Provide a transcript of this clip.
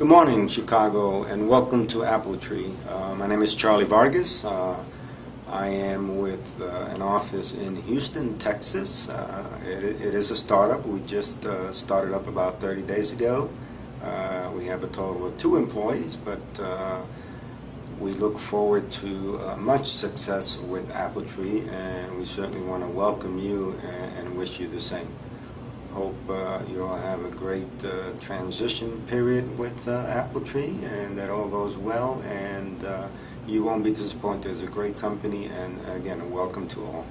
Good morning, Chicago, and welcome to Appletree. Uh, my name is Charlie Vargas. Uh, I am with uh, an office in Houston, Texas. Uh, it, it is a startup. We just uh, started up about 30 days ago. Uh, we have a total of two employees, but we look forward to much success with Appletree, and we certainly want to welcome you and, and wish you the same. You all have a great uh, transition period with uh, Appletree and that all goes well and uh, you won't be disappointed. It's a great company and again, welcome to all.